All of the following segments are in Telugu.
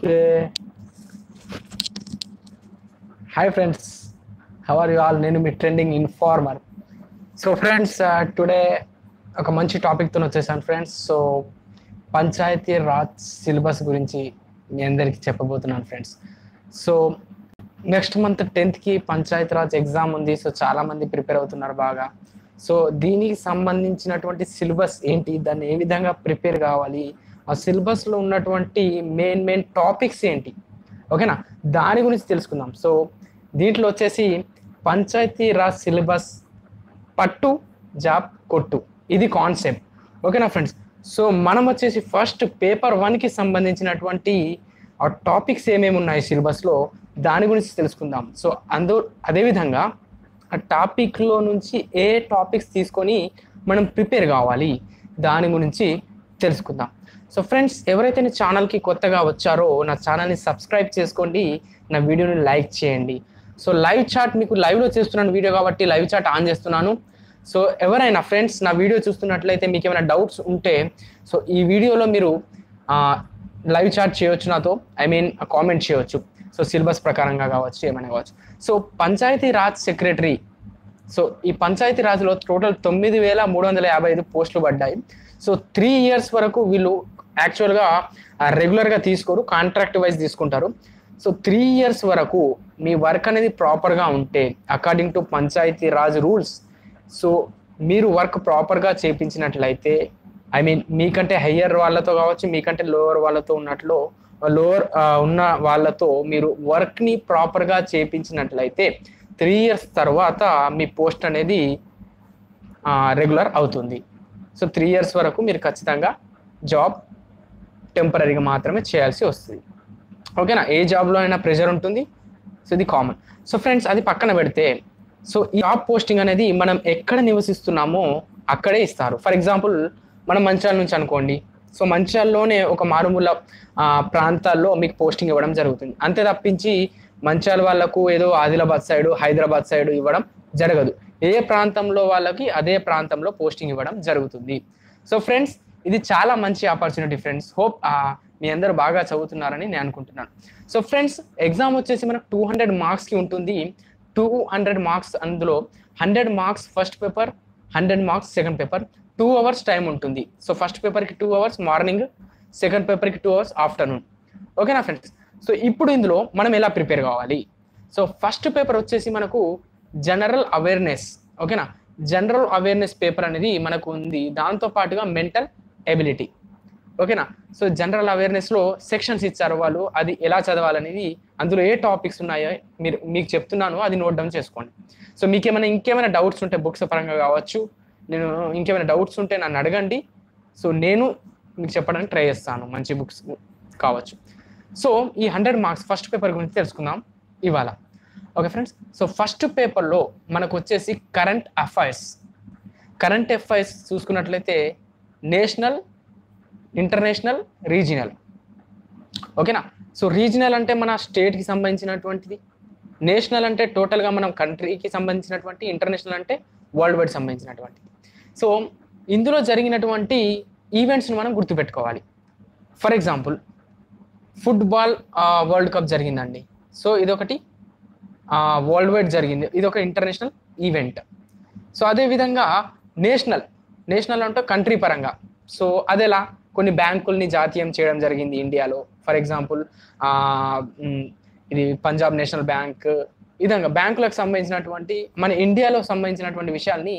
Okay. Hi friends how are you all నేను మీ trending informer so friends today ఒక మంచి టాపిక్తో వచ్చేసాను friends so Panchayati Raj syllabus గురించి మీ అందరికీ చెప్పబోతున్నాను ఫ్రెండ్స్ సో నెక్స్ట్ మంత్ టెన్త్కి పంచాయతీ రాజ్ ఎగ్జామ్ ఉంది. సో చాలామంది ప్రిపేర్ అవుతున్నారు బాగా. సో దీనికి సంబంధించినటువంటి సిలబస్ ఏంటి? దాన్ని ఏ విధంగా ప్రిపేర్ కావాలి? ఆ సిలబస్లో ఉన్నటువంటి మెయిన్ మెయిన్ టాపిక్స్ ఏంటి? ఓకేనా? దాని గురించి తెలుసుకుందాం. సో దీంట్లో వచ్చేసి పంచాయతీ రాజ్ సిలబస్ పట్టు జాబ్ కొట్టు. ఇది కాన్సెప్ట్. ఓకేనా ఫ్రెండ్స్? సో మనం వచ్చేసి ఫస్ట్ పేపర్ వన్కి సంబంధించినటువంటి ఆ టాపిక్స్ ఏమేమి ఉన్నాయి సిలబస్లో దాని గురించి తెలుసుకుందాం. సో అందు అదేవిధంగా ఆ టాపిక్లో నుంచి ఏ టాపిక్స్ తీసుకొని మనం ప్రిపేర్ కావాలి దాని గురించి తెలుసుకుందాం. సో ఫ్రెండ్స్ ఎవరైతే నా ఛానల్కి కొత్తగా వచ్చారో నా ఛానల్ని సబ్స్క్రైబ్ చేసుకోండి నా వీడియోని లైక్ చేయండి. సో లైవ్ చాట్ మీకు లైవ్లో చేస్తున్నాను వీడియో కాబట్టి లైవ్ చాట్ ఆన్ చేస్తున్నాను. సో ఎవరైనా ఫ్రెండ్స్ నా వీడియో చూస్తున్నట్లయితే మీకు ఏమైనా డౌట్స్ ఉంటే సో ఈ వీడియోలో మీరు లైవ్ చాట్ చేయొచ్చు నాతో. ఐ మీన్ కామెంట్ చేయొచ్చు. సో సిలబస్ ప్రకారంగా కావచ్చు ఏమైనా కావచ్చు. So Panchayati Raj secretary so ఈ పంచాయతీ రాజ్లో టోటల్ తొమ్మిది వేల మూడు వందల యాభై ఐదు పోస్టులు పడ్డాయి. సో త్రీ ఇయర్స్ వరకు వీళ్ళు యాక్చువల్గా రెగ్యులర్గా తీసుకోరు కాంట్రాక్ట్ వైజ్ తీసుకుంటారు. సో త్రీ ఇయర్స్ వరకు మీ వర్క్ అనేది ప్రాపర్గా ఉంటే according to Panchayati Raj rules so మీరు వర్క్ ప్రాపర్గా చేపించినట్లయితే ఐ మీన్ మీకంటే హయ్యర్ వాళ్ళతో కావచ్చు మీకంటే లోవర్ వాళ్ళతో ఉన్నట్లు లోవర్ ఉన్న వాళ్ళతో మీరు వర్క్ని ప్రాపర్గా చేపించినట్లయితే త్రీ ఇయర్స్ తర్వాత మీ పోస్ట్ అనేది రెగ్యులర్ అవుతుంది. సో త్రీ ఇయర్స్ వరకు మీరు ఖచ్చితంగా జాబ్ టెంపరీగా మాత్రమే చేయాల్సి వస్తుంది. ఓకేనా ఏ జాబ్లో అయినా ప్రెషర్ ఉంటుంది. సో ఇది కామన్ సో ఫ్రెండ్స్ అది పక్కన పెడితే సో ఈ జాబ్ పోస్టింగ్ అనేది మనం ఎక్కడ నివసిస్తున్నామో అక్కడే ఇస్తారు. ఫర్ ఎగ్జాంపుల్ మనం మంచాల నుంచి అనుకోండి. సో మంచాల్లోనే ఒక మారుమూల ప్రాంతాల్లో మీకు పోస్టింగ్ ఇవ్వడం జరుగుతుంది. అంతే తప్పించి మంచాల వాళ్ళకు ఏదో ఆదిలాబాద్ సైడ్ హైదరాబాద్ సైడ్ ఇవ్వడం జరగదు. ఏ ప్రాంతంలో వాళ్ళకి అదే ప్రాంతంలో పోస్టింగ్ ఇవ్వడం జరుగుతుంది. సో ఫ్రెండ్స్ ఇది చాలా మంచి ఆపర్చునిటీ ఫ్రెండ్స్ హోప్ మీ అందరూ బాగా చదువుతున్నారని నేను అనుకుంటున్నాను. సో ఫ్రెండ్స్ ఎగ్జామ్ వచ్చేసి మనకు టూ హండ్రెడ్ మార్క్స్కి ఉంటుంది. టూ హండ్రెడ్ మార్క్స్ అందులో hundred marks first paper hundred marks second paper two hours time ఉంటుంది. సో ఫస్ట్ పేపర్కి టూ అవర్స్ మార్నింగ్ సెకండ్ పేపర్కి టూ అవర్స్ ఆఫ్టర్నూన్ ఓకేనా ఫ్రెండ్స్ సో ఇప్పుడు ఇందులో మనం ఎలా ప్రిపేర్ కావాలి? సో ఫస్ట్ పేపర్ వచ్చేసి మనకు జనరల్ అవేర్నెస్ ఓకేనా జనరల్ అవేర్నెస్ పేపర్ అనేది మనకు ఉంది. దాంతో పాటుగా మెంటల్ ఎబిలిటీ ఓకేనా సో జనరల్ అవేర్నెస్లో సెక్షన్స్ ఇచ్చారు వాళ్ళు అది ఎలా చదవాలనేది అందులో ఏ టాపిక్స్ ఉన్నాయో మీరు మీకు చెప్తున్నాను అది నోట్ డౌన్ చేసుకోండి. సో మీకు ఏమైనా ఇంకేమైనా డౌట్స్ ఉంటే బుక్స్ పరంగా కావచ్చు నేను ఇంకేమైనా డౌట్స్ ఉంటే నన్ను అడగండి. సో నేను మీకు చెప్పడానికి ట్రై చేస్తాను మంచి బుక్స్ కావచ్చు. సో ఈ హండ్రెడ్ మార్క్స్ ఫస్ట్ పేపర్ గురించి తెలుసుకుందాం ఇవాళ. ఓకే ఫ్రెండ్స్ సో ఫస్ట్ పేపర్లో మనకు వచ్చేసి కరెంట్ అఫైర్స్ కరెంట్ అఫైర్స్ చూసుకున్నట్లయితే నేషనల్ ఇంటర్నేషనల్ రీజినల్. ఓకేనా? సో రీజినల్ అంటే మన స్టేట్కి సంబంధించినటువంటిది. నేషనల్ అంటే టోటల్గా మనం కంట్రీకి సంబంధించినటువంటి ఇంటర్నేషనల్ అంటే వరల్డ్ వైడ్ సంబంధించినటువంటిది. సో ఇందులో జరిగినటువంటి ఈవెంట్స్ని మనం గుర్తుపెట్టుకోవాలి. For example football world cup జరిగిందండి. సో ఇదొకటి వరల్డ్ వైడ్ జరిగింది. ఇది ఒక ఇంటర్నేషనల్ ఈవెంట్. సో అదేవిధంగా నేషనల్ నేషనల్ అంటే కంట్రీ పరంగా. సో అదెలా? కొన్ని బ్యాంకుల్ని జాతీయం చేయడం జరిగింది ఇండియాలో. ఫర్ ఎగ్జాంపుల్ ఇది పంజాబ్ నేషనల్ బ్యాంక్. విధంగా బ్యాంకులకు సంబంధించినటువంటి మన ఇండియాలో సంబంధించినటువంటి విషయాల్ని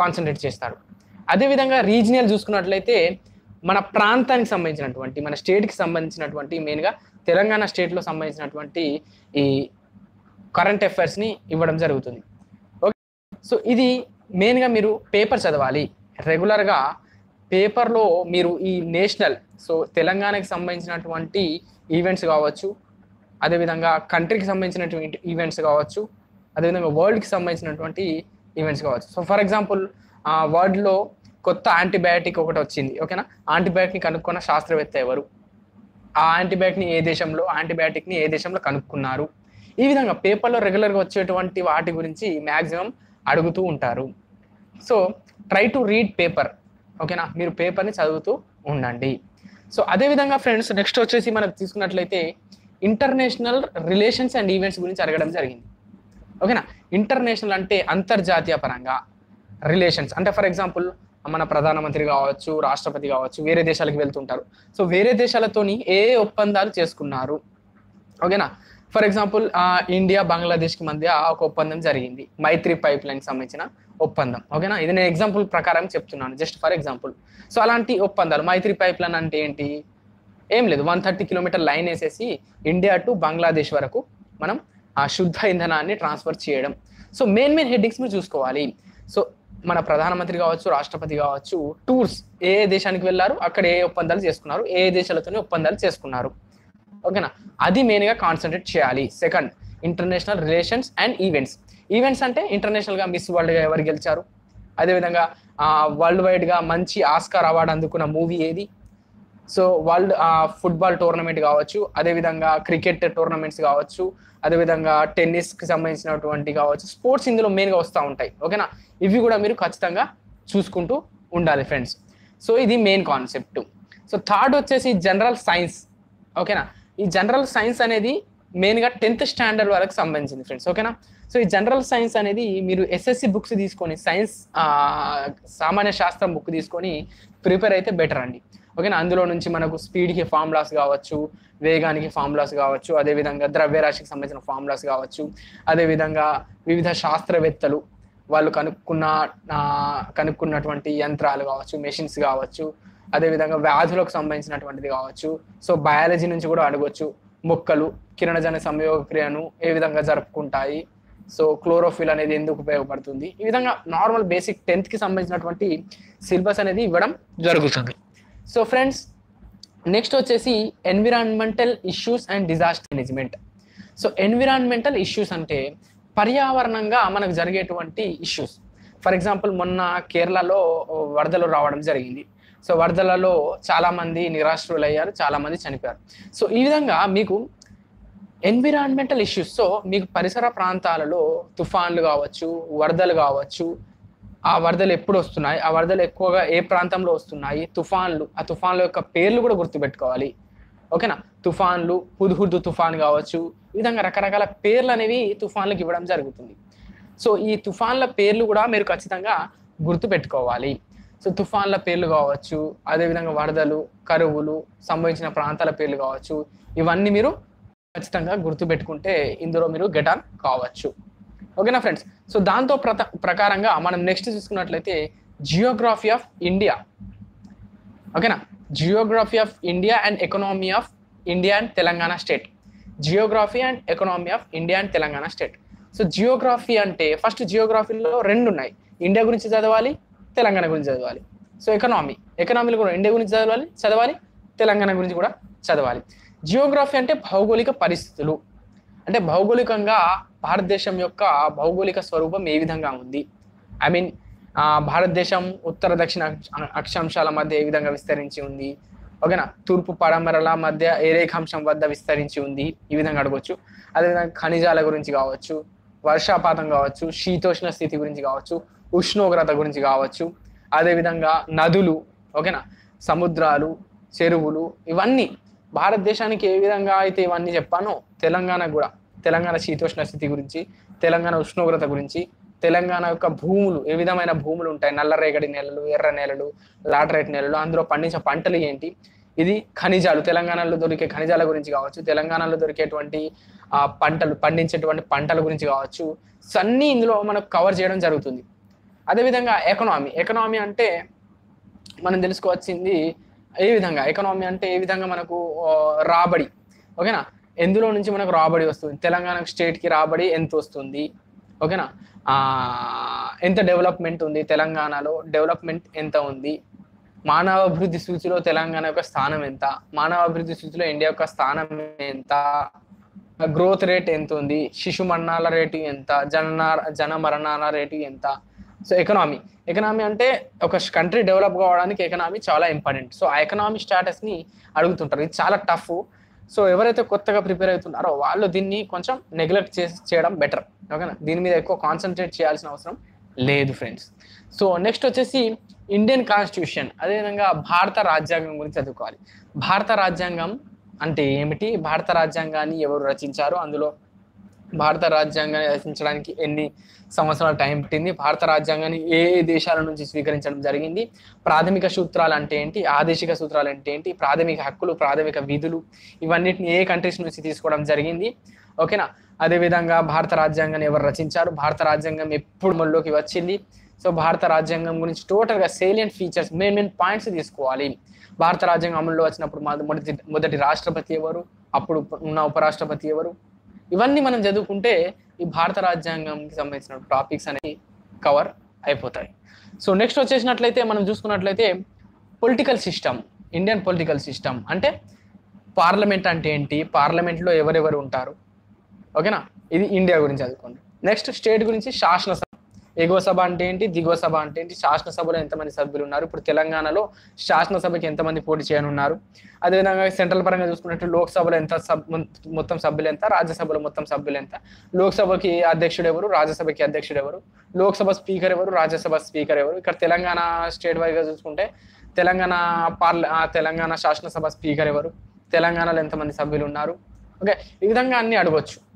కాన్సన్ట్రేట్ చేస్తారు. అదేవిధంగా రీజనల్ చూసుకున్నట్లయితే మన ప్రాంతానికి సంబంధించినటువంటి మన స్టేట్కి సంబంధించినటువంటి మెయిన్గా తెలంగాణ స్టేట్లో సంబంధించినటువంటి ఈ కరెంట్ అఫైర్స్ని ఇవ్వడం జరుగుతుంది. ఓకే సో ఇది మెయిన్గా మీరు పేపర్ చదవాలి. రెగ్యులర్గా పేపర్లో మీరు ఈ నేషనల్ సో తెలంగాణకి సంబంధించినటువంటి ఈవెంట్స్ కావచ్చు అదేవిధంగా కంట్రీకి సంబంధించినటువంటి ఈవెంట్స్ కావచ్చు అదేవిధంగా వరల్డ్కి సంబంధించినటువంటి ఈవెంట్స్ కావచ్చు. సో ఫర్ ఎగ్జాంపుల్ వరల్డ్లో కొత్త యాంటీబయాటిక్ ఒకటి వచ్చింది ఓకేనా? యాంటీబయాటిక్ని కనుక్కున్న శాస్త్రవేత్త ఎవరు? ఆ యాంటీబయాటిక్ని ఏ దేశంలో యాంటీబయాటిక్ని ఏ దేశంలో కనుక్కున్నారు? ఈ విధంగా పేపర్లో రెగ్యులర్గా వచ్చేటువంటి వాటి గురించి మ్యాక్సిమం అడుగుతూ ఉంటారు. So try to read paper ఓకేనా మీరు పేపర్ని చదువుతూ ఉండండి. సో అదేవిధంగా ఫ్రెండ్స్ నెక్స్ట్ వచ్చేసి మనం తీసుకున్నట్లయితే ఇంటర్నేషనల్ రిలేషన్స్ అండ్ ఈవెంట్స్ గురించి అడగడం జరిగింది. ఓకేనా ఇంటర్నేషనల్ అంటే అంతర్జాతీయ పరంగా రిలేషన్స్ అంటే ఫర్ ఎగ్జాంపుల్ మన ప్రధానమంత్రి కావచ్చు రాష్ట్రపతి కావచ్చు వేరే దేశాలకు వెళ్తుంటారు. సో వేరే దేశాలతోని ఏ ఏ ఒప్పందాలు చేసుకున్నారు? ఓకేనా ఫర్ ఎగ్జాంపుల్ ఇండియా బంగ్లాదేశ్కి మధ్య ఒక ఒప్పందం జరిగింది. మైత్రి పైప్ లైన్ సంబంధించిన ఒప్పందం. ఓకేనా? ఇది నేను ఎగ్జాంపుల్ ప్రకారం చెప్తున్నాను. జస్ట్ ఫర్ ఎగ్జాంపుల్ సో అలాంటి ఒప్పందాలు మైత్రి పైప్ లైన్ అంటే ఏంటి? ఏం లేదు. వన్ థర్టీ కిలోమీటర్ లైన్ వేసేసి ఇండియా టు బంగ్లాదేశ్ వరకు మనం ఆ శుద్ధ ఇంధనాన్ని ట్రాన్స్ఫర్ చేయడం. సో మెయిన్ మెయిన్ హెడ్డింగ్స్ మీరు చూసుకోవాలి. సో మన ప్రధానమంత్రి కావచ్చు రాష్ట్రపతి కావచ్చు టూర్స్ ఏ ఏ దేశానికి వెళ్ళారు అక్కడ ఏ ఒప్పందాలు చేసుకున్నారు ఏ దేశాలతోనే ఒప్పందాలు చేసుకున్నారు. ఓకేనా? అది మెయిన్గా కాన్సన్ట్రేట్ చేయాలి. Second international relations and events events అంటే ఇంటర్నేషనల్గా మిస్ వరల్డ్గా ఎవరు గెలిచారు? అదేవిధంగా వరల్డ్ వైడ్గా మంచి ఆస్కార్ అవార్డు అందుకున్న మూవీ ఏది? సో వరల్డ్ ఫుట్బాల్ టోర్నమెంట్ కావచ్చు అదేవిధంగా క్రికెట్ టోర్నమెంట్స్ కావచ్చు అదేవిధంగా టెన్నిస్కి సంబంధించినటువంటి కావచ్చు స్పోర్ట్స్ ఇందులో మెయిన్గా వస్తూ ఉంటాయి. ఓకేనా ఇవి కూడా మీరు ఖచ్చితంగా చూసుకుంటూ ఉండాలి ఫ్రెండ్స్ సో ఇది మెయిన్ కాన్సెప్ట్ సో థర్డ్ వచ్చేసి జనరల్ సైన్స్ ఓకేనా ఈ జనరల్ సైన్స్ అనేది మెయిన్గా టెన్త్ స్టాండర్డ్ వరకు సంబంధించింది ఫ్రెండ్స్ ఓకేనా సో ఈ జనరల్ సైన్స్ అనేది మీరు ఎస్ఎస్సి బుక్స్ తీసుకొని సైన్స్ సామాన్య శాస్త్రం బుక్ తీసుకొని ప్రిపేర్ అయితే బెటర్ అండి. ఓకేనా అందులో నుంచి మనకు స్పీడ్కి ఫార్ములాస్ కావచ్చు వేగానికి ఫార్ములాస్ కావచ్చు అదేవిధంగా ద్రవ్యరాశికి సంబంధించిన ఫార్ములాస్ కావచ్చు అదేవిధంగా వివిధ శాస్త్రవేత్తలు వాళ్ళు కనుక్కున్న కనుక్కున్నటువంటి యంత్రాలు కావచ్చు మెషిన్స్ కావచ్చు అదేవిధంగా వ్యాధులకు సంబంధించినటువంటిది కావచ్చు. సో బయాలజీ నుంచి కూడా అడగొచ్చు. మొక్కలు కిరణజన సంయోగ క్రియను ఏ విధంగా జరుపుకుంటాయి? సో క్లోరోఫిల్ అనేది ఎందుకు ఉపయోగపడుతుంది? ఈ విధంగా నార్మల్ బేసిక్ టెన్త్కి సంబంధించినటువంటి సిలబస్ అనేది ఇవ్వడం జరుగుతుంది. సో ఫ్రెండ్స్ నెక్స్ట్ వచ్చేసి environmental issues and disaster management. So environmental issues అంటే పర్యావరణంగా మనకు జరిగేటువంటి ఇష్యూస్. ఫర్ ఎగ్జాంపుల్ మొన్న కేరళలో వరదలు రావడం జరిగింది. సో వరదలలో చాలామంది నిరాశ్రులయ్యారు చాలామంది చనిపోయారు. సో ఈ విధంగా మీకు ఎన్విరాన్మెంటల్ ఇష్యూస్ సో మీకు పరిసర ప్రాంతాలలో తుఫాన్లు కావచ్చు వరదలు కావచ్చు ఆ వరదలు ఎప్పుడు వస్తున్నాయి ఆ వరదలు ఎక్కువగా ఏ ప్రాంతంలో వస్తున్నాయి తుఫాన్లు ఆ తుఫాన్ల యొక్క పేర్లు కూడా గుర్తుపెట్టుకోవాలి. ఓకేనా? తుఫాన్లు హుద్హుద్ తుఫాన్ కావచ్చు ఈ విధంగా రకరకాల పేర్లు అనేవి తుఫాన్లకు ఇవ్వడం జరుగుతుంది. సో ఈ తుఫాన్ల పేర్లు కూడా మీరు ఖచ్చితంగా గుర్తుపెట్టుకోవాలి. సో తుఫాన్ల పేర్లు కావచ్చు అదేవిధంగా వరదలు కరువులు సంభవించిన ప్రాంతాల పేర్లు కావచ్చు ఇవన్నీ మీరు ఖచ్చితంగా గుర్తుపెట్టుకుంటే ఇందులో మీరు గెట్ ఆన్ కావచ్చు. ఓకేనా ఫ్రెండ్స్ సో దాంతో ప్రత ప్రకారంగా మనం నెక్స్ట్ చూసుకున్నట్లయితే జియోగ్రఫీ ఆఫ్ ఇండియా ఓకేనా geography of India and economy of India and Telangana state geography and economy of India and Telangana state so geography అంటే ఫస్ట్ జియోగ్రఫీలో రెండు ఉన్నాయి ఇండియా గురించి చదవాలి తెలంగాణ గురించి చదవాలి. సో ఎకనామీ ఎకనామీలో కూడా ఇండియా గురించి చదవాలి చదవాలి తెలంగాణ గురించి కూడా చదవాలి. జియోగ్రఫీ అంటే భౌగోళిక పరిస్థితులు. అంటే భౌగోళికంగా భారతదేశం యొక్క భౌగోళిక స్వరూపం ఏ విధంగా ఉంది? ఐ మీన్ భారతదేశం ఉత్తర దక్షిణ అక్షాంశాల మధ్య ఏ విధంగా విస్తరించి ఉంది? ఓకేనా? తూర్పు పడమరల మధ్య ఏ రేఖాంశం వద్ద విస్తరించి ఉంది? ఈ విధంగా అడగవచ్చు అదేవిధంగా ఖనిజాల గురించి కావచ్చు వర్షాపాతం కావచ్చు శీతోష్ణ స్థితి గురించి కావచ్చు ఉష్ణోగ్రత గురించి కావచ్చు అదేవిధంగా నదులు ఓకేనా? సముద్రాలు చెరువులు ఇవన్నీ భారతదేశానికి ఏ విధంగా అయితే ఇవన్నీ చెప్పానో తెలంగాణ కూడా. తెలంగాణ శీతోష్ణ స్థితి గురించి తెలంగాణ ఉష్ణోగ్రత గురించి తెలంగాణ యొక్క భూములు ఏ విధమైన భూములు ఉంటాయి? నల్లరేగడి నేలలు ఎర్ర నేలలు లాటరైట్ నేలలు అందులో పండించే పంటలు ఏంటి? ఇది ఖనిజాలు. తెలంగాణలో దొరికే ఖనిజాల గురించి కావచ్చు తెలంగాణలో దొరికేటువంటి ఆ పంటలు పండించేటువంటి పంటల గురించి కావచ్చు సన్నీ అన్నీ ఇందులో మనకు కవర్ చేయడం జరుగుతుంది. అదేవిధంగా ఎకనామీ ఎకనామీ అంటే మనం తెలుసుకోవాల్సింది ఏ విధంగా? ఎకనామీ అంటే ఏ విధంగా మనకు రాబడి. ఓకేనా? ఎందులో నుంచి మనకు రాబడి వస్తుంది? తెలంగాణ స్టేట్కి రాబడి ఎంత వస్తుంది? ఓకేనా? ఎంత డెవలప్మెంట్ ఉంది? తెలంగాణలో డెవలప్మెంట్ ఎంత ఉంది? మానవాభివృద్ధి సూచిలో తెలంగాణ యొక్క స్థానం ఎంత? మానవాభివృద్ధి సూచిలో ఇండియా యొక్క స్థానం ఎంత? గ్రోత్ రేట్ ఎంత ఉంది? శిశు మరణాల రేటు ఎంత? జన జన మరణాల రేటు ఎంత? సో ఎకనామీ ఎకనామీ అంటే ఒక కంట్రీ డెవలప్ కావడానికి ఎకనామీ చాలా ఇంపార్టెంట్ సో ఆ ఎకనామీ స్టాటస్ని అడుగుతుంటారు. ఇది చాలా టఫ్ సో ఎవరైతే కొత్తగా ప్రిపేర్ అవుతున్నారో వాళ్ళు దీన్ని కొంచెం నెగ్లెక్ట్ చేసి చేయడం బెటర్ ఓకేనా దీని మీద ఎక్కువ కాన్సన్ట్రేట్ చేయాల్సిన అవసరం లేదు ఫ్రెండ్స్ సో నెక్స్ట్ వచ్చేసి ఇండియన్ కాన్స్టిట్యూషన్ అదేవిధంగా భారత రాజ్యాంగం గురించి చదువుకోవాలి. భారత రాజ్యాంగం అంటే ఏమిటి? భారత రాజ్యాంగాన్ని ఎవరు రచించారు? అందులో భారత రాజ్యాంగాన్ని రచించడానికి ఎన్ని సంవత్సరాల టైం పట్టింది? భారత రాజ్యాంగాన్ని ఏ దేశాల నుంచి స్వీకరించడం జరిగింది? ప్రాథమిక సూత్రాలు అంటే ఏంటి? ఆదేశిక సూత్రాలు అంటే ఏంటి? ప్రాథమిక హక్కులు ప్రాథమిక విధులు ఇవన్నిటిని ఏ కంట్రీస్ నుంచి తీసుకోవడం జరిగింది? ఓకేనా? అదేవిధంగా భారత రాజ్యాంగాన్ని ఎవరు రచించారు? భారత రాజ్యాంగం ఎప్పుడు మనలోకి వచ్చింది? సో భారత రాజ్యాంగం గురించి టోటల్గా salient features main main points తీసుకోవాలి. భారత రాజ్యాంగం అమల్లో వచ్చినప్పుడు మా మొదటి మొదటి రాష్ట్రపతి ఎవరు? అప్పుడు ఉన్న ఉపరాష్ట్రపతి ఎవరు? ఇవన్నీ మనం చదువుకుంటే ఈ భారత రాజ్యాంగంకి సంబంధించిన టాపిక్స్ అనేవి కవర్ అయిపోతాయి. సో నెక్స్ట్ వచ్చేసినట్లయితే మనం చూసుకున్నట్లయితే political system Indian political system అంటే పార్లమెంట్ అంటే ఏంటి? పార్లమెంట్లో ఎవరెవరు ఉంటారు? ఓకేనా ఇది ఇండియా గురించి చదువుకోండి. నెక్స్ట్ స్టేట్ గురించి శాసనసభ ఎగువ సభ అంటే ఏంటి? దిగువ సభ అంటే ఏంటి? శాసనసభలో ఎంతమంది సభ్యులు ఉన్నారు? ఇప్పుడు తెలంగాణలో శాసనసభకి ఎంతమంది పోటీ చేయనున్నారు? అదేవిధంగా సెంట్రల్ పరంగా చూసుకున్నట్టు లోక్సభలో ఎంత సబ్ మొత్తం సభ్యులు ఎంత? రాజ్యసభలో మొత్తం సభ్యులు ఎంత? లోక్సభకి అధ్యక్షుడు ఎవరు? రాజ్యసభకి అధ్యక్షుడు ఎవరు? లోక్సభ స్పీకర్ ఎవరు? రాజ్యసభ స్పీకర్ ఎవరు? ఇక్కడ తెలంగాణ స్టేట్ వైజ్గా చూసుకుంటే తెలంగాణ పార్ల తెలంగాణ శాసనసభ స్పీకర్ ఎవరు? తెలంగాణలో ఎంతమంది సభ్యులు ఉన్నారు? ఓకే. ఈ విధంగా అన్ని అడగొచ్చు.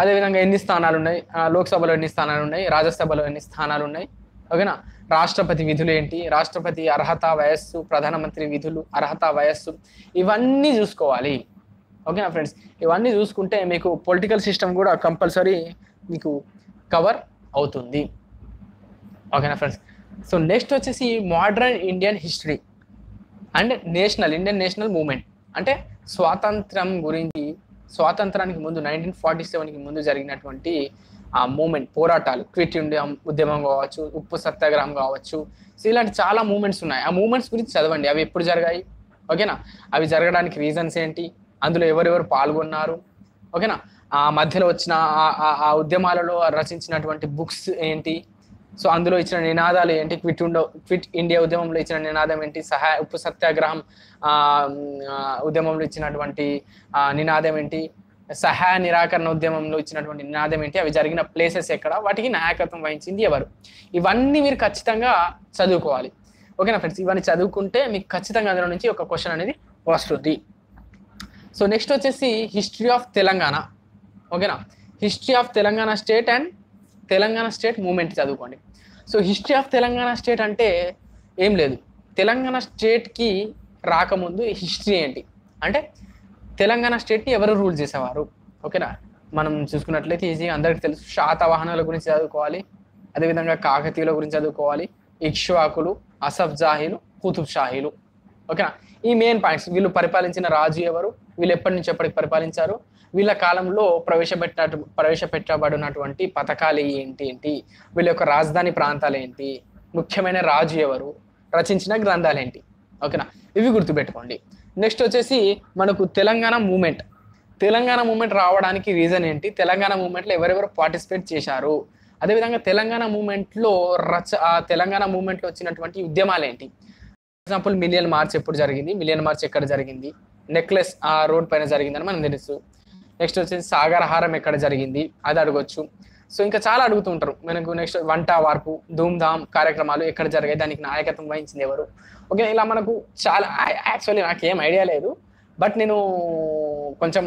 అదేవిధంగా ఎన్ని స్థానాలు ఉన్నాయి లోక్సభలో ఎన్ని స్థానాలు ఉన్నాయి రాజ్యసభలో ఎన్ని స్థానాలు ఉన్నాయి ఓకేనా? రాష్ట్రపతి విధులు ఏంటి? రాష్ట్రపతి అర్హత వయస్సు ప్రధానమంత్రి విధులు అర్హత వయస్సు ఇవన్నీ చూసుకోవాలి. ఓకేనా ఫ్రెండ్స్? ఇవన్నీ చూసుకుంటే మీకు పొలిటికల్ సిస్టమ్ కూడా కంపల్సరీ మీకు కవర్ అవుతుంది. ఓకేనా ఫ్రెండ్స్? సో నెక్స్ట్ వచ్చేసి modern Indian history and national Indian national movement. అంటే స్వాతంత్రం గురించి స్వాతంత్రానికి ముందు నైన్టీన్ ఫార్టీ సెవెన్కి ముందు జరిగినటువంటి ఆ మూమెంట్ పోరాటాలు. క్విట్ ఇండియా ఉద్యమం కావచ్చు ఉప్పు సత్యాగ్రహం కావచ్చు. ఇలాంటి చాలా మూమెంట్స్ ఉన్నాయి. ఆ మూమెంట్స్ గురించి చదవండి. అవి ఎప్పుడు జరిగాయి? ఓకేనా? అవి జరగడానికి రీజన్స్ ఏంటి? అందులో ఎవరెవరు పాల్గొన్నారు? ఓకేనా? ఆ మధ్యలో వచ్చిన ఆ- ఆ ఉద్యమాలలో రచించినటువంటి బుక్స్ ఏంటి? సో అందులో ఇచ్చిన నినాదాలు ఏంటి? క్విట్ ఉండో క్విట్ ఇండియా ఉద్యమంలో ఇచ్చిన నినాదం ఏంటి? సహాయ ఉప్పు సత్యాగ్రహం ఉద్యమంలో ఇచ్చినటువంటి నినాదం ఏంటి? సహాయ నిరాకరణ ఉద్యమంలో ఇచ్చినటువంటి నినాదం ఏంటి? అవి జరిగిన ప్లేసెస్ ఎక్కడ? వాటికి నాయకత్వం వహించింది ఎవరు? ఇవన్నీ మీరు ఖచ్చితంగా చదువుకోవాలి. ఓకేనా ఫ్రెండ్స్ ఇవన్నీ చదువుకుంటే మీకు ఖచ్చితంగా అందులో నుంచి ఒక క్వశ్చన్ అనేది వస్తుంది. సో నెక్స్ట్ వచ్చేసి హిస్టరీ ఆఫ్ తెలంగాణ ఓకేనా? History of Telangana state and Telangana state movement చదువుకోండి. So history of Telangana state అంటే ఏం లేదు. తెలంగాణ స్టేట్కి రాకముందు హిస్టరీ ఏంటి? అంటే తెలంగాణ స్టేట్ని ఎవరు రూల్ చేసేవారు? ఓకేనా? మనం చూసుకున్నట్లయితే ఈజీగా అందరికీ తెలుసు శాతవాహనాల గురించి చదువుకోవాలి అదేవిధంగా కాకతీయుల గురించి చదువుకోవాలి ఇక్ష్వాకులు అసఫ్ జాహీలు కుతుబ్ షాహీలు. ఓకేనా? ఈ మెయిన్ పాయింట్స్ వీళ్ళు పరిపాలించిన రాజు ఎవరు? వీళ్ళు ఎప్పటి నుంచి ఎప్పటికి పరిపాలించారు? వీళ్ళ కాలంలో ప్రవేశపెట్ట ప్రవేశపెట్టబడినటువంటి పథకాలు ఏంటి ఏంటి? వీళ్ళ యొక్క రాజధాని ప్రాంతాలు ఏంటి? ముఖ్యమైన రాజు ఎవరు? రచించిన గ్రంథాలు ఏంటి? ఓకేనా? ఇవి గుర్తుపెట్టుకోండి. నెక్స్ట్ వచ్చేసి మనకు తెలంగాణ మూమెంట్. తెలంగాణ మూమెంట్ రావడానికి రీజన్ ఏంటి? తెలంగాణ మూమెంట్లో ఎవరెవరు పార్టిసిపేట్ చేశారు? అదేవిధంగా తెలంగాణ మూమెంట్లో రచ ఆ తెలంగాణ మూమెంట్లో వచ్చినటువంటి ఉద్యమాలు ఏంటి? ఎగ్జాంపుల్ మిలియన్ మార్చ్ ఎప్పుడు జరిగింది? మిలియన్ మార్చ్ ఎక్కడ జరిగింది? నెక్లెస్ ఆ రోడ్ పైన జరిగిందని మనం తెలుసు. నెక్స్ట్ వచ్చేసి సాగరహారం ఎక్కడ జరిగింది? అది అడగొచ్చు. సో ఇంకా చాలా అడుగుతూ ఉంటారు మనకు నెక్స్ట్ వంట వార్పు ధూమ్ధామ్ కార్యక్రమాలు ఎక్కడ జరిగాయి? దానికి నాయకత్వం వహించింది ఎవరు? ఓకే ఇలా మనకు చాలా యాక్చువల్లీ నాకు ఏం ఐడియా లేదు. బట్ నేను కొంచెం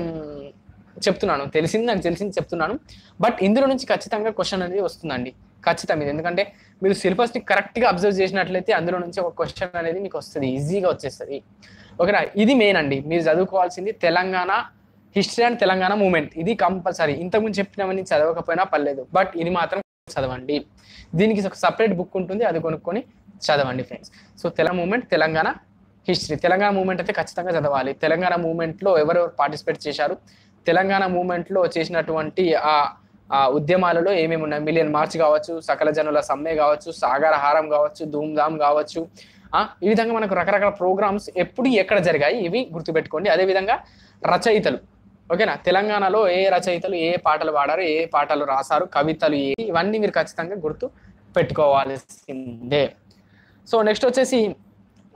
చెప్తున్నాను. తెలిసింది నాకు తెలిసింది చెప్తున్నాను. బట్ ఇందులో నుంచి ఖచ్చితంగా క్వశ్చన్ అనేది వస్తుందండి. ఖచ్చితం ఇది. ఎందుకంటే మీరు సిలబస్ని కరెక్ట్గా అబ్జర్వ్ చేసినట్లయితే అందులో నుంచి ఒక క్వశ్చన్ అనేది మీకు వస్తుంది. ఈజీగా వచ్చేస్తుంది. ఓకేనా? ఇది మెయిన్ అండి. మీరు చదువుకోవాల్సింది Telangana history and Telangana movement. ఇది కంపల్సరీ. ఇంతకుముందు చెప్పినవన్నీ చదవకపోయినా పర్లేదు. బట్ ఇది మాత్రం చదవండి. దీనికి ఒక సపరేట్ బుక్ ఉంటుంది. అది కొనుక్కొని చదవండి friends. So Telangana movement Telangana history. Telangana movement అయితే ఖచ్చితంగా చదవాలి. తెలంగాణ మూమెంట్లో ఎవరెవరు పార్టిసిపేట్ చేశారు? తెలంగాణ మూమెంట్లో చేసినటువంటి ఆ ఉద్యమాలలో ఏమేమి ఉన్నాయి? మిలియన్ మార్చ్ కావచ్చు సకల జనుల సమ్మె కావచ్చు సాగరహారం కావచ్చు ధూమ్ ధామ్ కావచ్చు ఈ విధంగా మనకు రకరకాల ప్రోగ్రామ్స్ ఎప్పుడు ఎక్కడ జరిగాయి? ఇవి గుర్తుపెట్టుకోండి. అదేవిధంగా రచయితలు. ఓకేనా? తెలంగాణలో ఏ రచయితలు ఏ పాటలు పాడారు ఏ పాటలు రాశారు కవితలు ఏ ఇవన్నీ మీరు ఖచ్చితంగా గుర్తు పెట్టుకోవాల్సిందే. సో నెక్స్ట్ వచ్చేసి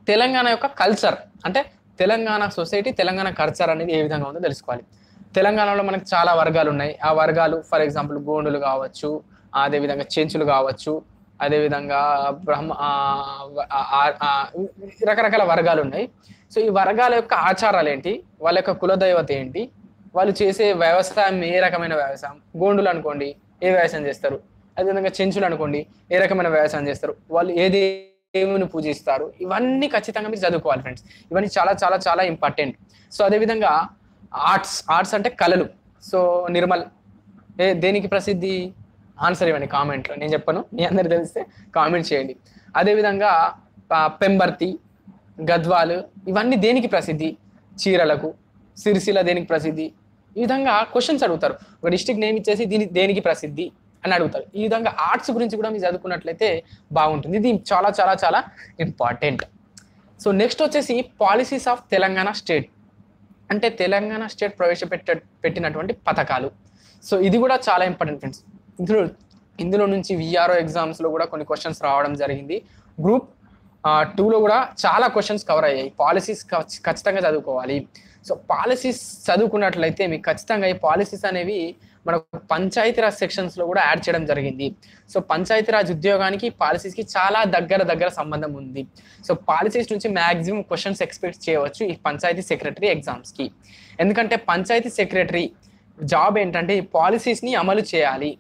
తెలంగాణ యొక్క కల్చర్. అంటే తెలంగాణ సొసైటీ తెలంగాణ కల్చర్ అనేది ఏ విధంగా ఉందో తెలుసుకోవాలి. తెలంగాణలో మనకు చాలా వర్గాలు ఉన్నాయి. ఆ వర్గాలు ఫర్ ఎగ్జాంపుల్ గోండులు కావచ్చు అదేవిధంగా చెంచులు కావచ్చు అదేవిధంగా బ్రహ్మ రకరకాల వర్గాలు ఉన్నాయి. సో ఈ వర్గాల యొక్క ఆచారాలు ఏంటి? వాళ్ళ యొక్క కులదైవత ఏంటి? వాళ్ళు చేసే వ్యవసాయం ఏ రకమైన వ్యవసాయం? గోండులు అనుకోండి ఏ వ్యవసాయం చేస్తారు? అదేవిధంగా చెంచులు అనుకోండి ఏ రకమైన వ్యవసాయం చేస్తారు? వాళ్ళు ఏది దేవుని పూజిస్తారు? ఇవన్నీ ఖచ్చితంగా మీరు చదువుకోవాలి ఫ్రెండ్స్ ఇవన్నీ చాలా చాలా చాలా ఇంపార్టెంట్ సో అదేవిధంగా ఆర్ట్స్ ఆర్ట్స్ అంటే కళలు. సో నిర్మల్ ఏ దేనికి ప్రసిద్ధి? ఆన్సర్ ఇవ్వండి కామెంట్లో నేను చెప్పను మీ అందరికి తెలిస్తే కామెంట్ చేయండి. అదేవిధంగా పెంబర్తి గద్వాలు ఇవన్నీ దేనికి ప్రసిద్ధి? చీరలకు. సిరిసిల దేనికి ప్రసిద్ధి? ఈ విధంగా క్వశ్చన్స్ అడుగుతారు. ఒక డిస్ట్రిక్ట్ నేమ్ ఇచ్చేసి దీని దేనికి ప్రసిద్ధి అని అడుగుతారు. ఈ విధంగా ఆర్ట్స్ గురించి కూడా మీరు చదువుకున్నట్లయితే బాగుంటుంది. ఇది చాలా చాలా చాలా ఇంపార్టెంట్ సో నెక్స్ట్ వచ్చేసి పాలసీస్ ఆఫ్ తెలంగాణ స్టేట్ అంటే తెలంగాణ స్టేట్ ప్రవేశపెట్ట పెట్టినటువంటి పథకాలు. సో ఇది కూడా చాలా ఇంపార్టెంట్ ఫ్రెండ్స్ ఇందులో ఇందులో నుంచి విఆర్ఓ ఎగ్జామ్స్లో కూడా కొన్ని క్వశ్చన్స్ రావడం జరిగింది. గ్రూప్ టూలో కూడా చాలా క్వశ్చన్స్ కవర్ అయ్యాయి. పాలసీస్ ఖచ్చితంగా చదువుకోవాలి. సో పాలసీస్ చదువుకున్నట్లయితే మీకు ఖచ్చితంగా ఈ పాలసీస్ అనేవి మనకు పంచాయతీరాజ్ సెక్షన్స్లో కూడా యాడ్ చేయడం జరిగింది. సో పంచాయతీరాజ్ ఉద్యోగానికి పాలసీస్కి చాలా దగ్గర దగ్గర సంబంధం ఉంది. సో పాలసీస్ నుంచి మ్యాక్సిమం క్వశ్చన్స్ ఎక్స్పెక్ట్ చేయవచ్చు ఈ పంచాయతీ సెక్రటరీ ఎగ్జామ్స్కి. ఎందుకంటే పంచాయతీ సెక్రటరీ జాబ్ ఏంటంటే ఈ పాలసీస్ని అమలు చేయాలి.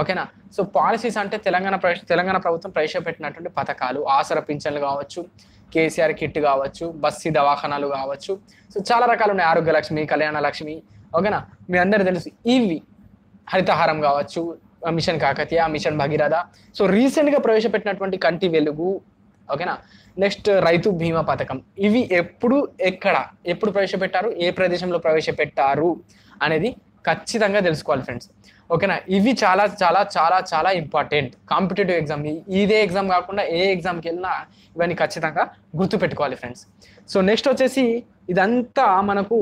ఓకేనా? సో పాలసీస్ అంటే తెలంగాణ ప్రవేశ తెలంగాణ ప్రభుత్వం ప్రవేశపెట్టినటువంటి పథకాలు ఆసర పింఛన్లు కావచ్చు కేసీఆర్ కిట్ కావచ్చు బస్సీ దవాఖానాలు కావచ్చు. సో చాలా రకాలు ఉన్నాయి. ఆరోగ్య లక్ష్మి కళ్యాణ లక్ష్మి ఓకేనా? మీ అందరు తెలుసు. ఇవి హరితహారం కావచ్చు mission Kakatiya mission Bhagiratha. So రీసెంట్గా ప్రవేశపెట్టినటువంటి కంటి వెలుగు ఓకేనా? నెక్స్ట్ రైతు బీమా పథకం. ఇవి ఎప్పుడు ఎక్కడ ఎప్పుడు ప్రవేశపెట్టారు ఏ ప్రదేశంలో ప్రవేశపెట్టారు అనేది ఖచ్చితంగా తెలుసుకోవాలి ఫ్రెండ్స్ ఓకేనా? ఇవి చాలా చాలా చాలా చాలా ఇంపార్టెంట్ కాంపిటేటివ్ ఎగ్జామ్ ఇదే ఎగ్జామ్ కాకుండా ఏ ఎగ్జామ్కి వెళ్ళినా ఇవన్నీ ఖచ్చితంగా గుర్తుపెట్టుకోవాలి ఫ్రెండ్స్ సో నెక్స్ట్ వచ్చేసి ఇదంతా మనకు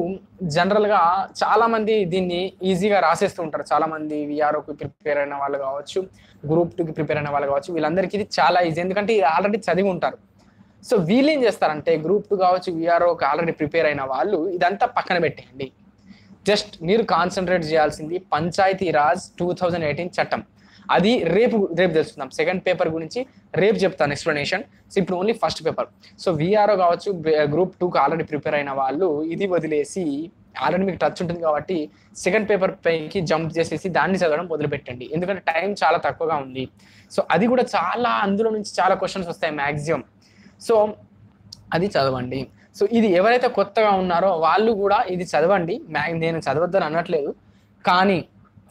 జనరల్గా చాలామంది దీన్ని ఈజీగా రాసేస్తూ ఉంటారు. చాలామంది విఆర్ఓకి ప్రిపేర్ అయిన వాళ్ళు కావచ్చు గ్రూప్ టూకి ప్రిపేర్ అయిన వాళ్ళు కావచ్చు వీళ్ళందరికీ ఇది చాలా ఈజీ ఎందుకంటే ఆల్రెడీ చదివి ఉంటారు. సో వీళ్ళు ఏం చేస్తారంటే గ్రూప్ టూ కావచ్చు విఆర్ఓకి ఆల్రెడీ ప్రిపేర్ అయిన వాళ్ళు ఇదంతా పక్కన పెట్టేయండి. జస్ట్ మీరు కాన్సన్ట్రేట్ చేయాల్సింది Panchayati Raj two thousand eighteen చట్టం. అది రేపు రేపు తెలుసుకుందాం. సెకండ్ పేపర్ గురించి రేపు చెప్తాను ఎక్స్ప్లెనేషన్ సో ఇప్పుడు only first paper so VRO కావచ్చు గ్రూప్ టూకి ఆల్రెడీ ప్రిపేర్ అయిన వాళ్ళు ఇది వదిలేసి ఆల్రెడీ మీకు టచ్ ఉంటుంది కాబట్టి సెకండ్ పేపర్ పైకి జంప్ చేసేసి దాన్ని చదవడం మొదలుపెట్టండి. ఎందుకంటే టైం చాలా తక్కువగా ఉంది. సో అది కూడా చాలా అందులో నుంచి చాలా క్వశ్చన్స్ వస్తాయి మ్యాక్సిమం సో అది చదవండి. సో ఇది ఎవరైతే కొత్తగా ఉన్నారో వాళ్ళు కూడా ఇది చదవండి. మ్యా నేను చదవద్దని అనట్లేదు. కానీ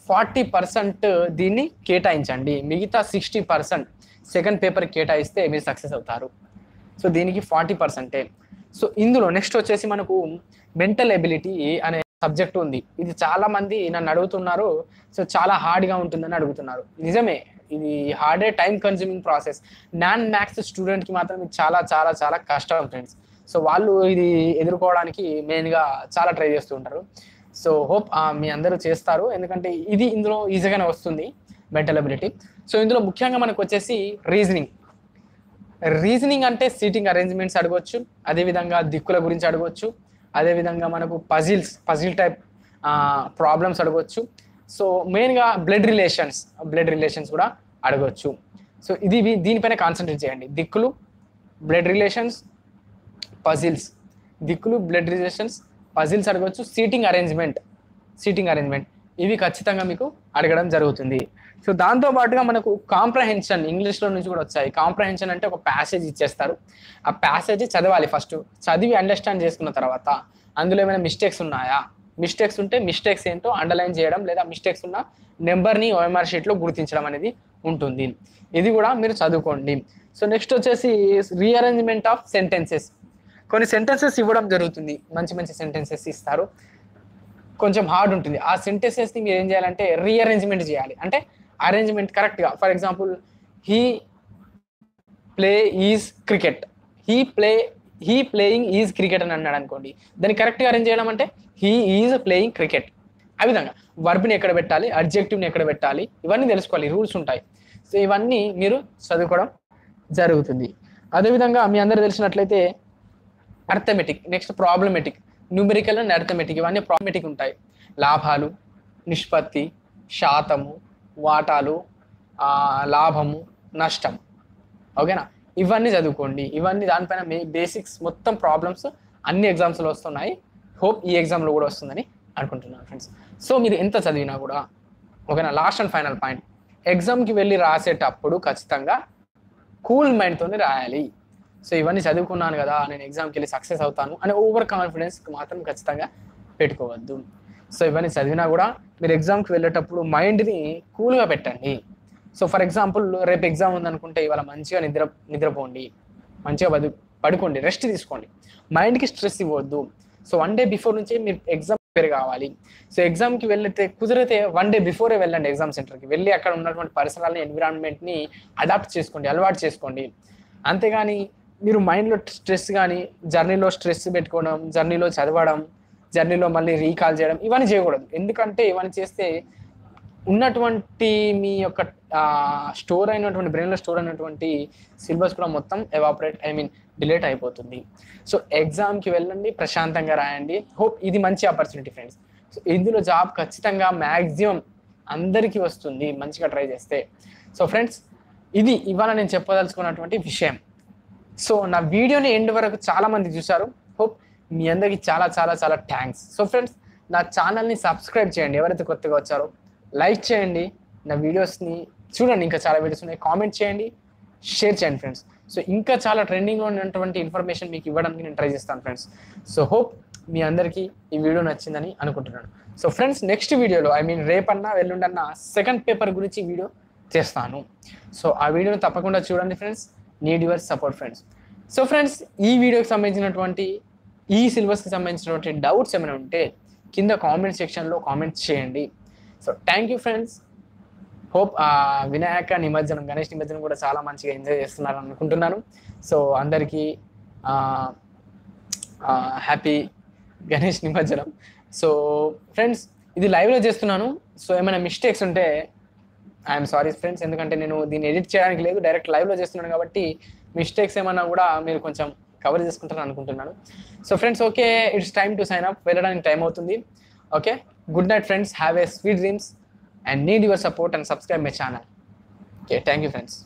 ఫార్టీ పర్సెంట్ దీన్ని కేటాయించండి. మిగతా సిక్స్టీ పర్సెంట్ సెకండ్ పేపర్ కేటాయిస్తే మీరు సక్సెస్ అవుతారు. సో దీనికి ఫార్టీ పర్సెంటే. సో ఇందులో నెక్స్ట్ వచ్చేసి మనకు మెంటల్ ఎబిలిటీ అనే సబ్జెక్ట్ ఉంది. ఇది చాలా మంది నన్ను అడుగుతున్నారు. సో చాలా హార్డ్గా ఉంటుందని అడుగుతున్నారు. నిజమే ఇది హార్డే time consuming process. Non maths స్టూడెంట్కి మాత్రం ఇది చాలా చాలా చాలా కష్టం ఫ్రెండ్స్. సో వాళ్ళు ఇది ఎదుర్కోవడానికి మెయిన్గా చాలా ట్రై చేస్తూ ఉంటారు. సో హోప్ మీ అందరూ చేస్తారు. ఎందుకంటే ఇది ఇందులో ఈజీగానే వస్తుంది మెంటల్ అబిలిటీ సో ఇందులో ముఖ్యంగా మనకు వచ్చేసి రీజనింగ్ రీజనింగ్ అంటే సీటింగ్ అరేంజ్మెంట్స్ అడగవచ్చు అదేవిధంగా దిక్కుల గురించి అడగవచ్చు అదేవిధంగా మనకు పజిల్స్ పజిల్ టైప్ ప్రాబ్లమ్స్ అడగవచ్చు సో మెయిన్గా బ్లడ్ రిలేషన్స్ బ్లడ్ రిలేషన్స్ కూడా అడగవచ్చు సో ఇది దీనిపైన కాన్సన్ట్రేట్ చేయండి. దిక్కులు బ్లడ్ రిలేషన్స్ పజిల్స్ దిక్కులు బ్లడ్ రిలేషన్స్ పజిల్స్ అడగవచ్చు సీటింగ్ అరేంజ్మెంట్ సీటింగ్ అరేంజ్మెంట్ ఇవి ఖచ్చితంగా మీకు అడగడం జరుగుతుంది. సో దాంతో పాటుగా మనకు కాంప్రహెన్షన్ ఇంగ్లీష్లో నుంచి కూడా వచ్చాయి. కాంప్రహెన్షన్ అంటే ఒక ప్యాసేజ్ ఇచ్చేస్తారు. ఆ ప్యాసేజ్ చదవాలి ఫస్ట్ చదివి అండర్స్టాండ్ చేసుకున్న తర్వాత అందులో ఏమైనా మిస్టేక్స్ ఉన్నాయా? మిస్టేక్స్ ఉంటే మిస్టేక్స్ ఏంటో అండర్లైన్ చేయడం లేదా మిస్టేక్స్ ఉన్న నెంబర్ని ఓఎంఆర్ షీట్లో గుర్తించడం అనేది ఉంటుంది. ఇది కూడా మీరు చదువుకోండి. సో నెక్స్ట్ వచ్చేసి రీఅరేంజ్మెంట్ ఆఫ్ సెంటెన్సెస్ కొన్ని సెంటెన్సెస్ ఇవ్వడం జరుగుతుంది. మంచి మంచి సెంటెన్సెస్ ఇస్తారు. కొంచెం హార్డ్ ఉంటుంది. ఆ సెంటెన్సెస్ని మీరు ఏం చేయాలంటే రీఅరేంజ్మెంట్ చేయాలి. అంటే అరేంజ్మెంట్ కరెక్ట్గా for example he play is cricket he play he playing is cricket అని అన్నాడు అనుకోండి. దాన్ని కరెక్ట్గా అరేంజ్ చేయడం అంటే హీ ఈజ్ ప్లేయింగ్ క్రికెట్ ఆ విధంగా వర్బ్ని ఎక్కడ పెట్టాలి? అడ్జెక్టివ్ని ఎక్కడ పెట్టాలి? ఇవన్నీ తెలుసుకోవాలి. రూల్స్ ఉంటాయి. సో ఇవన్నీ మీరు చదువుకోవడం జరుగుతుంది. అదేవిధంగా మీ అందరు తెలిసినట్లయితే arithmetic next problematic numerical and arithmetic ఇవన్నీ ప్రాబ్లమెటిక్ ఉంటాయి. లాభాలు నిష్పత్తి శాతము వాటాలు లాభము నష్టం ఓకేనా ఇవన్నీ చదువుకోండి. ఇవన్నీ దానిపైన మీ బేసిక్స్ మొత్తం ప్రాబ్లమ్స్ అన్ని ఎగ్జామ్స్లో వస్తున్నాయి. హోప్ ఈ ఎగ్జామ్లో కూడా వస్తుందని అనుకుంటున్నాను ఫ్రెండ్స్ సో మీరు ఎంత చదివినా కూడా ఓకేనా లాస్ట్ అండ్ ఫైనల్ పాయింట్ ఎగ్జామ్కి వెళ్ళి రాసేటప్పుడు ఖచ్చితంగా కూల్ మైండ్తోనే రాయాలి. సో ఇవన్నీ చదువుకున్నాను కదా నేను ఎగ్జామ్కి వెళ్ళి సక్సెస్ అవుతాను అనే ఓవర్ కాన్ఫిడెన్స్ మాత్రం ఖచ్చితంగా పెట్టుకోవద్దు. సో ఇవన్నీ చదివినా కూడా మీరు ఎగ్జామ్కి వెళ్ళేటప్పుడు మైండ్ని కూల్గా పెట్టండి. సో ఫర్ ఎగ్జాంపుల్ రేపు ఎగ్జామ్ ఉందనుకుంటే ఇవాళ మంచిగా నిద్ర నిద్రపోండి. మంచిగా పదు పడుకోండి రెస్ట్ తీసుకోండి. మైండ్కి స్ట్రెస్ ఇవ్వద్దు. సో వన్ డే బిఫోర్ నుంచే మీరు ఎగ్జామ్ ప్రిపేర్ కావాలి. సో ఎగ్జామ్కి వెళ్ళితే కుదిరితే వన్ డే బిఫోరే వెళ్ళండి ఎగ్జామ్ సెంటర్కి వెళ్ళి అక్కడ ఉన్నటువంటి పరిసరాలని ఎన్విరాన్మెంట్ని అడాప్ట్ చేసుకోండి అలవాటు చేసుకోండి. అంతేగాని మీరు మైండ్లో స్ట్రెస్ కానీ జర్నీలో స్ట్రెస్ పెట్టుకోవడం జర్నీలో చదవడం జర్నీలో మళ్ళీ రీకాల్ చేయడం ఇవన్నీ చేయకూడదు. ఎందుకంటే ఇవన్నీ చేస్తే ఉన్నటువంటి మీ యొక్క స్టోర్ అయినటువంటి బ్రెయిన్లో స్టోర్ అయినటువంటి సిలబస్ కూడా మొత్తం ఎవాపరేట్ ఐ మీన్ డిలేట్ అయిపోతుంది. సో ఎగ్జామ్కి వెళ్ళండి ప్రశాంతంగా రాయండి. హోప్ ఇది మంచి ఆపర్చునిటీ ఫ్రెండ్స్. సో ఇందులో జాబ్ ఖచ్చితంగా మ్యాక్సిమం అందరికీ వస్తుంది మంచిగా ట్రై చేస్తే. సో ఫ్రెండ్స్ ఇది ఇవాళ నేను చెప్పదలుచుకున్నటువంటి విషయం. సో నా వీడియోని ఎండ్ వరకు చాలా మంది చూశారు. హోప్ మీ అందరికి చాలా చాలా చాలా థ్యాంక్స్ సో ఫ్రెండ్స్ నా ఛానల్ని సబ్స్క్రైబ్ చేయండి. ఎవరైతే కొత్తగా వచ్చారో లైక్ చేయండి. నా వీడియోస్ని చూడండి. ఇంకా చాలా వీడియోస్ ఉన్నాయి. కామెంట్ చేయండి. షేర్ చేయండి ఫ్రెండ్స్. సో ఇంకా చాలా ట్రెండింగ్లో ఉన్నటువంటి ఇన్ఫర్మేషన్ మీకు ఇవ్వడానికి నేను ట్రై చేస్తాను ఫ్రెండ్స్. సో హోప్ మీ అందరికీ ఈ వీడియో నచ్చిందని అనుకుంటున్నాను. సో ఫ్రెండ్స్ నెక్స్ట్ వీడియోలో ఐ మీన్ రేపన్నా వెల్లుండన్నా సెకండ్ పేపర్ గురించి వీడియో చేస్తాను. సో ఆ వీడియోని తప్పకుండా చూడండి friends. Need your support friends so friends ఈ వీడియోకి సంబంధించినటువంటి ఈ సిలబస్కి సంబంధించినటువంటి డౌట్స్ ఏమైనా ఉంటే కింద కామెంట్ సెక్షన్లో కామెంట్స్ చేయండి. So thank you friends hope Vinayaka నిమజ్జనం గణేష్ నిమజ్జనం కూడా చాలా మంచిగా ఎంజాయ్ చేస్తున్నారు అనుకుంటున్నాను. సో అందరికీ హ్యాపీ గణేష్ నిమజ్జనం. సో ఫ్రెండ్స్ ఇది లైవ్లో చేస్తున్నాను. సో ఏమైనా మిస్టేక్స్ ఉంటే ఐఎమ్ సారీ ఫ్రెండ్స్ ఎందుకంటే నేను దీన్ని ఎడిట్ చేయడానికి లేదు డైరెక్ట్ లైవ్లో చేస్తున్నాను కాబట్టి మిస్టేక్స్ ఏమన్నా కూడా మీరు కొంచెం కవర్ చేసుకుంటారని అనుకుంటున్నాను. So friends okay it's time to sign up వెళ్ళడానికి టైం అవుతుంది. Okay good night friends have a sweet dreams and need your support and subscribe my channel. Okay thank you friends.